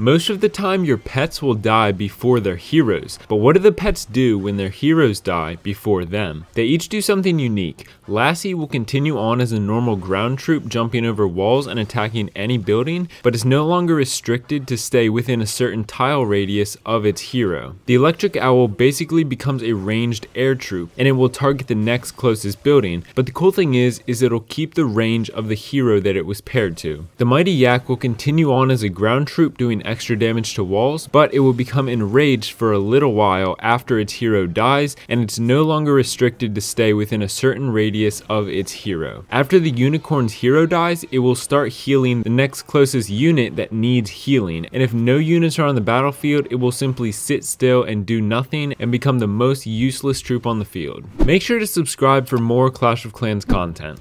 Most of the time, your pets will die before their heroes, but what do the pets do when their heroes die before them? They each do something unique. Lassie will continue on as a normal ground troop jumping over walls and attacking any building, but is no longer restricted to stay within a certain tile radius of its hero. The electric owl basically becomes a ranged air troop, and it will target the next closest building, but the cool thing is, is it'll keep the range of the hero that it was paired to. The mighty yak will continue on as a ground troop doing extra damage to walls, but it will become enraged for a little while after its hero dies, and it's no longer restricted to stay within a certain radius of its hero. After the unicorn's hero dies, it will start healing the next closest unit that needs healing, and if no units are on the battlefield, it will simply sit still and do nothing and become the most useless troop on the field. Make sure to subscribe for more Clash of Clans content.